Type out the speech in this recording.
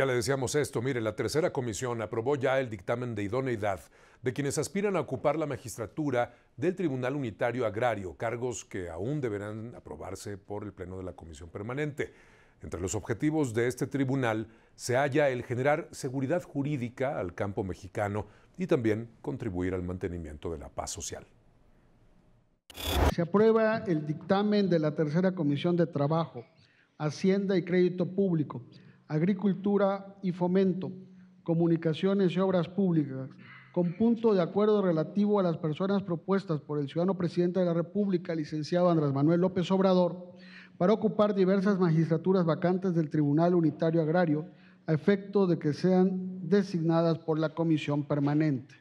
Ya le decíamos esto, mire, la tercera comisión aprobó ya el dictamen de idoneidad de quienes aspiran a ocupar la magistratura del Tribunal Unitario Agrario, cargos que aún deberán aprobarse por el Pleno de la Comisión Permanente. Entre los objetivos de este tribunal se halla el generar seguridad jurídica al campo mexicano y también contribuir al mantenimiento de la paz social. Se aprueba el dictamen de la tercera Comisión de Trabajo, Hacienda y Crédito Público, Agricultura y Fomento, Comunicaciones y Obras Públicas, con punto de acuerdo relativo a las personas propuestas por el ciudadano presidente de la República, licenciado Andrés Manuel López Obrador, para ocupar diversas magistraturas vacantes del Tribunal Unitario Agrario, a efecto de que sean designadas por la Comisión Permanente.